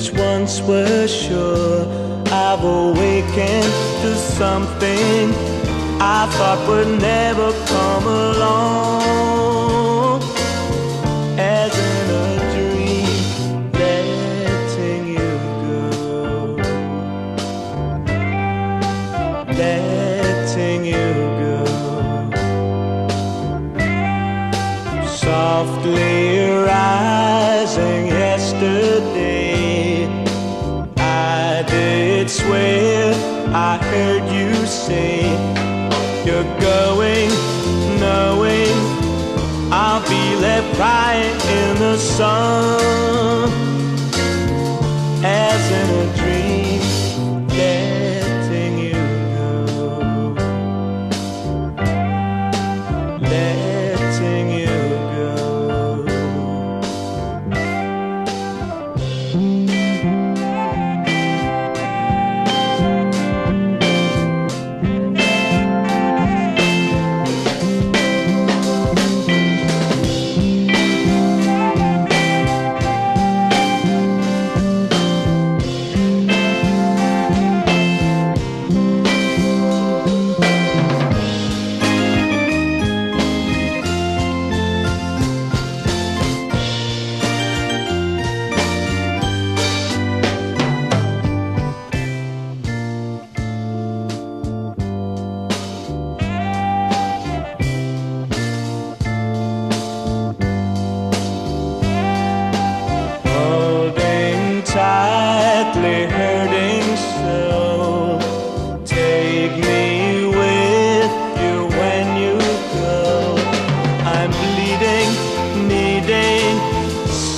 which once were sure. I've awakened to something I thought would never come along. As in a dream, letting you go. Letting you go. Softly rising yesterday, did swear I heard you say you're going, knowing I'll be left crying in the sun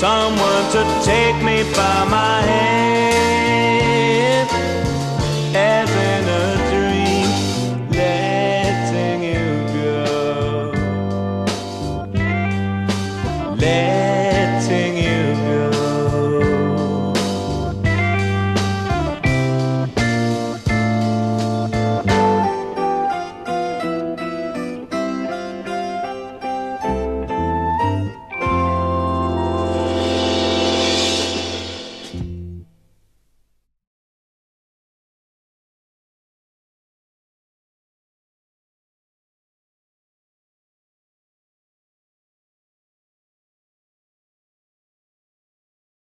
someone to take me by my hand. As in a dream letting you go. Let